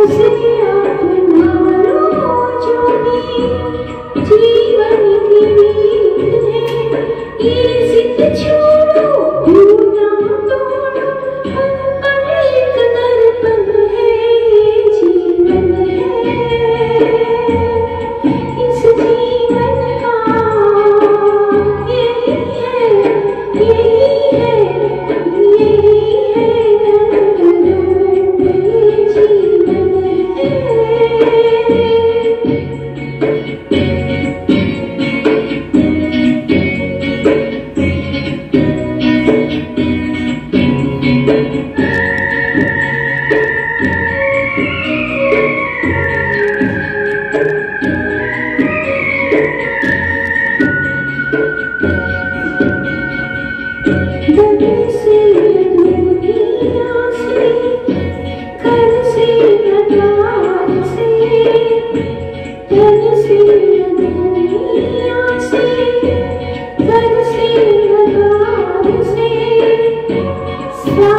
खुशी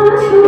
Thank you.